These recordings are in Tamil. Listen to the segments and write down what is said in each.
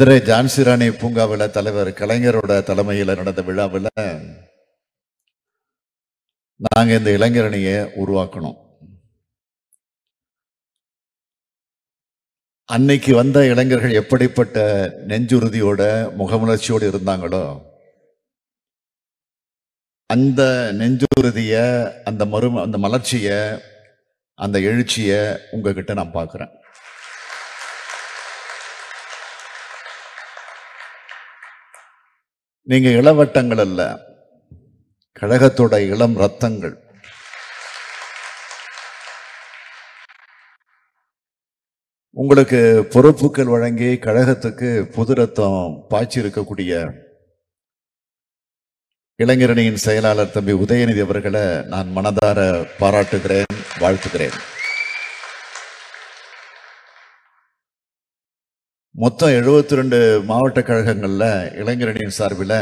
மதுரை ஜான்சி ராணி பூங்காவில் தலைவர் கலைஞரோட தலைமையில் நடந்த விழாவில் நாங்கள் இந்த இளைஞரணியை உருவாக்கணும். அன்னைக்கு வந்த இளைஞர்கள் எப்படிப்பட்ட நெஞ்சுறுதியோட முகமுணர்ச்சியோடு இருந்தாங்களோ அந்த நெஞ்சுறுதியை அந்த மறு அந்த மலர்ச்சியை அந்த எழுச்சியை உங்ககிட்ட நான் பார்க்குறேன் நீங்க இளவட்டங்கள் அல்ல. கழகத்தோட இளம் ரத்தங்கள். உங்களுக்கு பொறுப்புகள் வழங்கி கழகத்துக்கு புது ரத்தம் பாய்ச்சிருக்கக்கூடிய இளைஞரணியின் செயலாளர் தம்பி உதயநிதி அவர்களை நான் மனதார பாராட்டுகிறேன் வாழ்த்துகிறேன். மொத்தம் 72 ரெண்டு மாவட்ட கழகங்கள்ல இளைஞரணியின் சார்பில்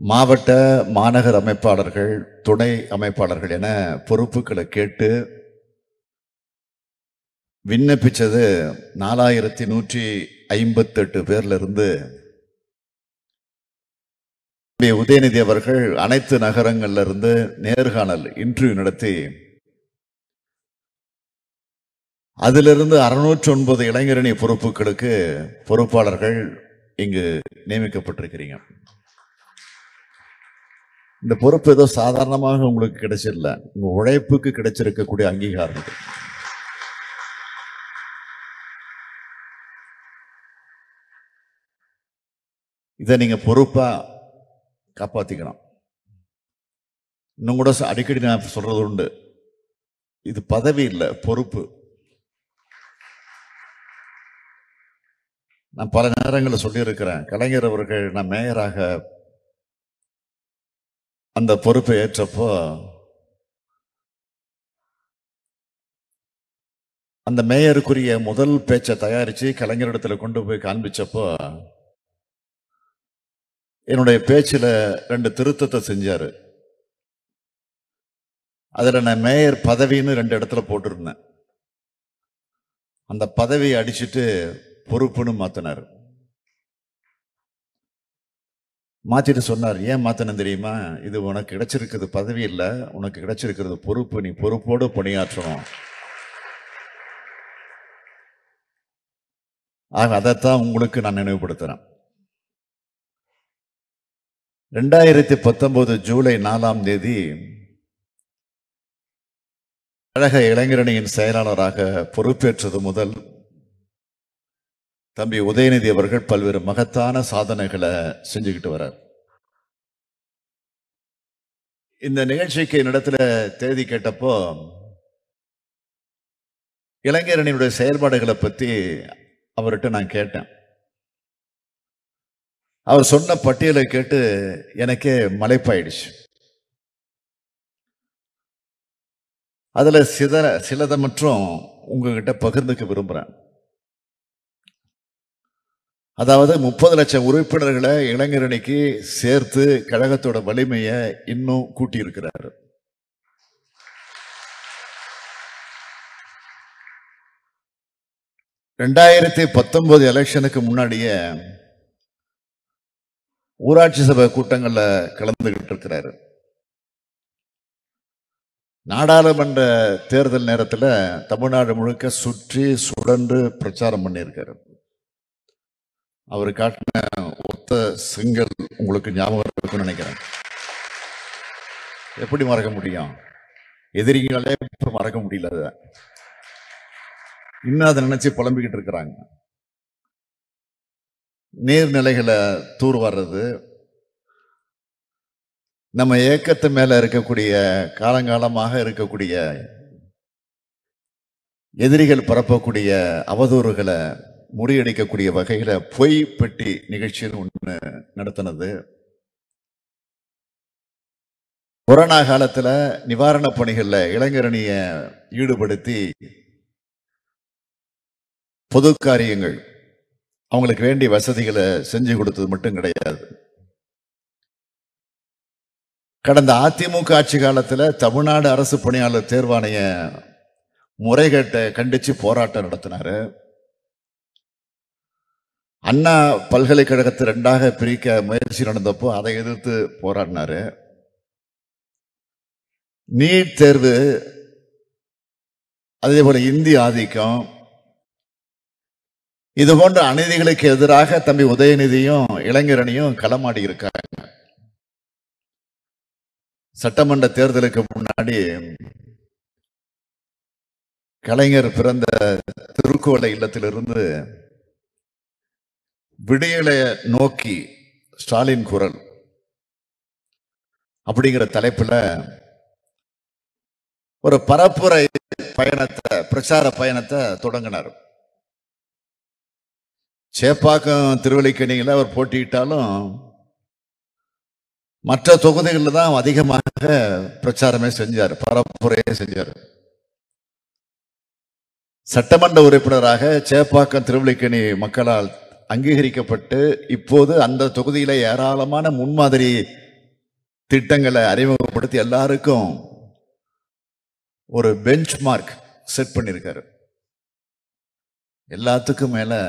மாவட்ட மாநகர் அமைப்பாளர்கள் துணை அமைப்பாளர்கள் என பொறுப்புகளை கேட்டு விண்ணப்பிச்சது நாலாயிரத்தி நூற்றி ஐம்பத்தெட்டு பேர்ல இருந்து உதயநிதி அவர்கள் அனைத்து நகரங்களிலிருந்து நேர்காணல் இன்டர்வியூ நடத்தி அதிலிருந்து அறுநூற்றி ஒன்பது இளைஞரணி பொறுப்புகளுக்கு பொறுப்பாளர்கள் இங்கு நியமிக்கப்பட்டிருக்கிறீங்க. இந்த பொறுப்பு ஏதோ சாதாரணமாக உங்களுக்கு கிடைச்சிடல. உங்க உழைப்புக்கு கிடைச்சிருக்கக்கூடிய அங்கீகாரம் இது. இதை நீங்க பொறுப்பா காப்பாத்திக்கணும். இன்னும் கூட அடிக்கடி நான் சொல்றது உண்டு. இது பதவி இல்லை பொறுப்பு. நான் பல நேரங்களில் சொல்லியிருக்கிறேன். கலைஞர் அவர்கள் நான் மேயராக அந்த பொறுப்பை ஏற்றப்போ அந்த மேயருக்குரிய முதல் பேச்சை தயாரித்து கலைஞரிடத்தில் கொண்டு போய் காண்பிச்சப்போ என்னுடைய பேச்சில் ரெண்டு திருத்தத்தை செஞ்சார். அதில் நான் மேயர் பதவின்னு ரெண்டு இடத்துல போட்டிருந்தேன். அந்த பதவியை அடிச்சுட்டு பொறுப்புன்னு மாத்தினார். மாத்திட்டு சொன்னார் ஏன் மாத்தினேன் தெரியுமா? இது உனக்கு கிடைச்சிருக்கிறது பதவி இல்லை. உனக்கு கிடைச்சிருக்கிறது பொறுப்பு. நீ பொறுப்போடு பணியாற்றணும். ஆக அதைத்தான் உங்களுக்கு நான் நினைவுபடுத்துறேன். ரெண்டாயிரத்தி பத்தொன்பது ஜூலை நாலாம் தேதி கழக இளைஞரணியின் செயலாளராக பொறுப்பேற்றது முதல் தம்பி உதயநிதி அவர்கள் பல்வேறு மகத்தான சாதனைகளை செஞ்சுக்கிட்டு வரார். இந்த நிகழ்ச்சிக்கு என்னிடத்துல தேதி கேட்டப்போ இளைஞரணியுடைய செயல்பாடுகளை பத்தி அவர்கிட்ட நான் கேட்டேன். அவர் சொன்ன பட்டியலை கேட்டு எனக்கே மலைப்பாயிடுச்சு. அதுல சிதற சிலதை மற்றும் உங்ககிட்ட பகிர்ந்துக்க விரும்புறேன். அதாவது முப்பது லட்சம் உறுப்பினர்களை இளைஞரணிக்கு சேர்த்து கழகத்தோட வலிமையை இன்னும் கூட்டியிருக்கிறார். ரெண்டாயிரத்தி பத்தொன்பது எலெக்ஷனுக்கு முன்னாடியே ஊராட்சி சபை கூட்டங்களில் கலந்துகிட்டு இருக்கிறாரு. நாடாளுமன்ற தேர்தல் நேரத்தில் தமிழ்நாடு முழுக்க சுற்றி சுழன்று பிரச்சாரம் பண்ணியிருக்காரு. அவர் காட்டின ஒத்த செங்கல் உங்களுக்கு ஞாபகம் இருக்கும்னு நினைக்கிறேன். எப்படி மறக்க முடியும்? எதிரிகளே இப்போ மறக்க முடியல அதை. இன்னும் அதை நினைச்சு புலம்பிக்கிட்டு இருக்கிறாங்க. நீர்நிலைகளை வர்றது நம்ம ஏக்கத்து மேல இருக்கக்கூடிய காலங்காலமாக இருக்கக்கூடிய எதிரிகள் பரப்பக்கூடிய அவதூறுகளை முறியடிக்கக்கூடிய வகையில் பொய் பெட்டி நிகழ்ச்சின்னு ஒன்று நடத்தினது. கொரோனா காலத்தில் நிவாரணப் பணிகளில் இளைஞரணியை ஈடுபடுத்தி பொது காரியங்கள் அவங்களுக்கு வேண்டிய வசதிகளை செஞ்சு கொடுத்தது மட்டும் கிடையாது. கடந்த அதிமுக ஆட்சி காலத்தில் தமிழ்நாடு அரசு பணியாளர் தேர்வாணைய முறைகேட்டை கண்டித்து போராட்டம் நடத்தினாரு. அண்ணா பல்கலைக்கழகத்தை ரெண்டாக பிரிக்க முயற்சி நடந்தப்போ அதை எதிர்த்து போராடினாரு. நீட் தேர்வு அதே போல இந்தி ஆதிக்கம் இது போன்ற அநீதிகளுக்கு எதிராக தம்பி உதயநிதியும் இளைஞரணியும் களமாடி இருக்காங்க. சட்டமன்ற தேர்தலுக்கு முன்னாடி கலைஞர் பிறந்த திருக்கோளை இல்லத்திலிருந்து விடியலை நோக்கி ஸ்டாலின் குரல். அப்படிங்கிற தலைப்புல ஒரு பரப்புரை பயணத்தை பிரச்சார பயணத்தை தொடங்கினார். சேப்பாக்கம் திருவள்ளிக்கணியில் அவர் போட்டியிட்டாலும் மற்ற தொகுதிகளில் தான் அதிகமாக பிரச்சாரமே செஞ்சார் பரப்புரையே செஞ்சார். சட்டமன்ற உறுப்பினராக சேப்பாக்கம் திருவள்ளிக்கணி மக்களால் அங்கீகரிக்கப்பட்டு இப்போது அந்த தொகுதியில் ஏராளமான முன்மாதிரி திட்டங்களை அறிமுகப்படுத்தி எல்லாருக்கும் ஒரு பெஞ்ச் மார்க் செட் பண்ணியிருக்காரு எல்லாத்துக்கும் மேலே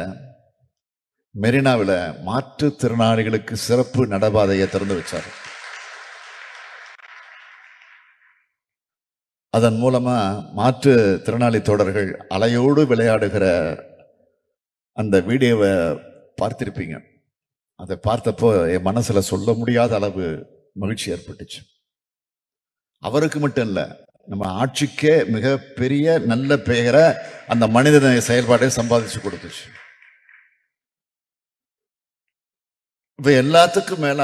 மெரினாவில் மாற்றுத்திறனாளிகளுக்கு சிறப்பு நடபாதையை திறந்து வச்சார். அதன் மூலமாக மாற்று திறனாளி தோழர்கள் அலையோடு விளையாடுகிற அந்த வீடியோவை பார்த்திருப்பீங்க. அதை பார்த்தப்போ என் மனசுல சொல்ல முடியாத அளவு மகிழ்ச்சி ஏற்பட்டுச்சு. அவருக்கு மட்டும் இல்ல நம்ம ஆட்சிக்கே மிகப்பெரிய நல்ல பெயரை அந்த மனித செயல்பாட்டை சம்பாதிச்சு கொடுத்துச்சு. இப்போ எல்லாத்துக்கும் மேல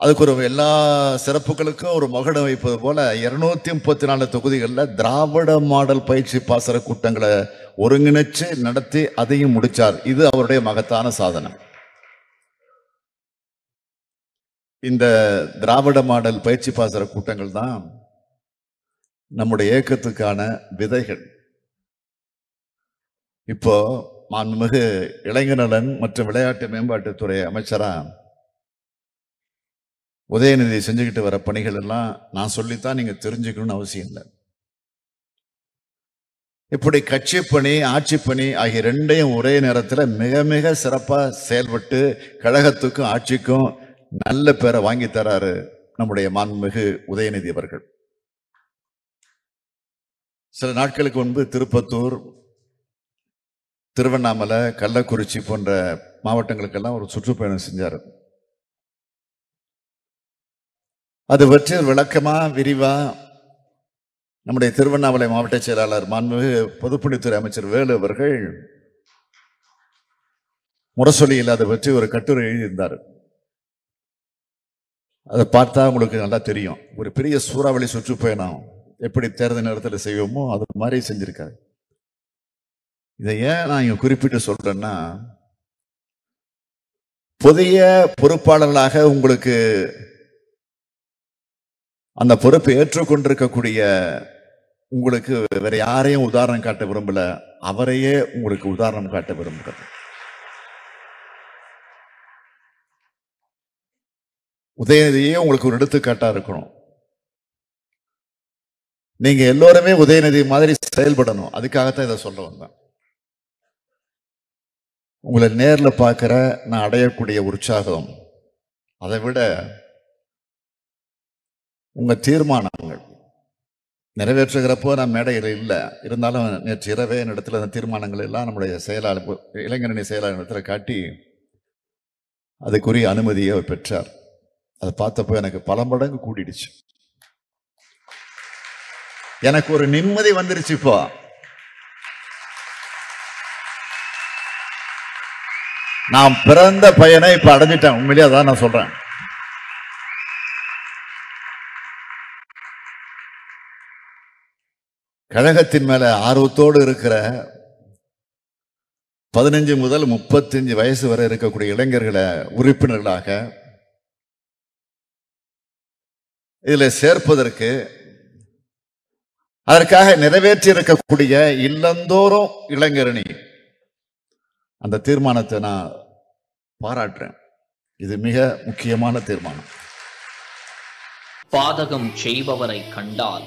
அதுக்கு ஒரு எல்லா சிறப்புகளுக்கும் ஒரு மகுடம் வைப்பது போல இருநூத்தி முப்பத்தி நாலு தொகுதிகளில் திராவிட மாடல் பயிற்சி பாசர கூட்டங்களை ஒருங்கிணைச்சு நடத்தி அதையும் முடிச்சார். இது அவருடைய மகத்தான சாதனை இந்த திராவிட மாடல் பயிற்சி பாசற கூட்டங்கள் தான் நம்முடைய இயக்கத்துக்கான விதைகள். இப்போ மாண்புமிகு இளைஞநலன் மற்றும் விளையாட்டு மேம்பாட்டுத்துறை அமைச்சரா உதயநிதி செஞ்சுக்கிட்டு வர பணிகள் எல்லாம் நான் சொல்லித்தான் நீங்க தெரிஞ்சுக்கணும்னு அவசியம் இல்லை. இப்படி கட்சி பணி ஆட்சி பணி ஆகிய ரெண்டையும் ஒரே நேரத்தில் மிக மிக சிறப்பாக செயல்பட்டு கழகத்துக்கும் ஆட்சிக்கும் நல்ல பேரை வாங்கி தராரு நம்முடைய மாண்புமிகு உதயநிதி அவர்கள். சில நாட்களுக்கு முன்பு திருப்பத்தூர் திருவண்ணாமலை கள்ளக்குறிச்சி போன்ற மாவட்டங்களுக்கெல்லாம் ஒரு சுற்றுப்பயணம் செஞ்சார். அது பற்றி விளக்கமாக விரிவாக நம்முடைய திருவண்ணாமலை மாவட்ட செயலாளர் மாண்புமிகு பொதுப்பணித்துறை அமைச்சர் வேலு அவர்கள் முரசொலி இல்லாத பற்றி ஒரு கட்டுரை எழுதியிருந்தார். அதை பார்த்தா உங்களுக்கு நல்லா தெரியும். ஒரு பெரிய சூறாவளி சுற்றுப்பயணம் எப்படி தேர்தல் நேரத்தில் செய்வோமோ அது மாதிரி செஞ்சிருக்காரு. இதை ஏன் நான் இங்கே குறிப்பிட்டு சொல்றேன்னா புதிய பொறுப்பாளர்களாக உங்களுக்கு அந்த பொறுப்பை ஏற்றுக்கொண்டிருக்கக்கூடிய உங்களுக்கு வேற யாரையும் உதாரணம் காட்ட விரும்பல அவரையே உங்களுக்கு உதாரணம் காட்ட விரும்புகிறது. உதயநிதியே உங்களுக்கு ஒரு எடுத்துக்காட்டா இருக்கணும். நீங்க எல்லோருமே உதயநிதி மாதிரி செயல்படணும். அதுக்காகத்தான் இதை சொல்ல வந்தேன். உங்களை நேரில் பார்க்குற நான் அடையக்கூடிய உற்சாகம் அதை விட உங்கள் தீர்மானங்கள். நிறைவேற்றுகிறப்போ நான் மேடையில் இல்லை. இருந்தாலும் நேற்று இரவே இடத்துல அந்த தீர்மானங்கள் எல்லாம் நம்முடைய செயலாளர் இளைஞரணி செயலாளர் இடத்துல காட்டி அதுக்குரிய அனுமதியை அவர் பெற்றார். அதை பார்த்தப்போ எனக்கு பல மடங்கு கூடிடுச்சு. எனக்கு ஒரு நிம்மதி வந்துருச்சு இப்போ. நான் பிறந்த பையனை இப்போ அடைஞ்சிட்டேன். உண்மையிலேயே அதான் நான் சொல்கிறேன் கழகத்தின் மேல ஆர்வத்தோடு இருக்கிற பதினஞ்சு முதல் முப்பத்தஞ்சு வயசு வரை இருக்கக்கூடிய இளைஞர்களை உறுப்பினர்களாக இதில் சேர்ப்பதற்கு அதற்காக நிறைவேற்றி இருக்கக்கூடிய இல்லந்தோறும் இளைஞரணி அந்த தீர்மானத்தை நான் பாராட்டுறேன். இது மிக முக்கியமான தீர்மானம். பாதகம் செய்பவரை கண்டால்